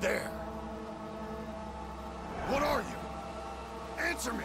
There! What are you? Answer me!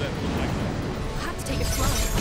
that look like that. I'll have to take it slow.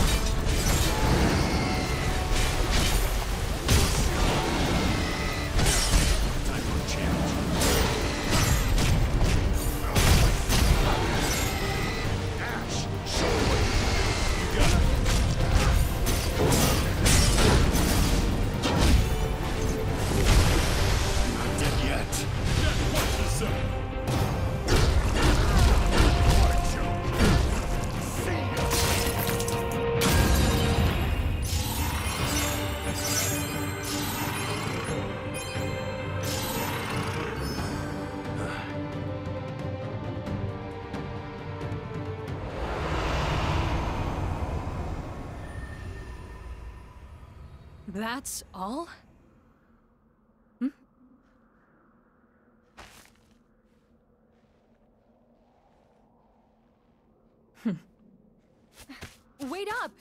That's all? Hmm? hmm. Wait up!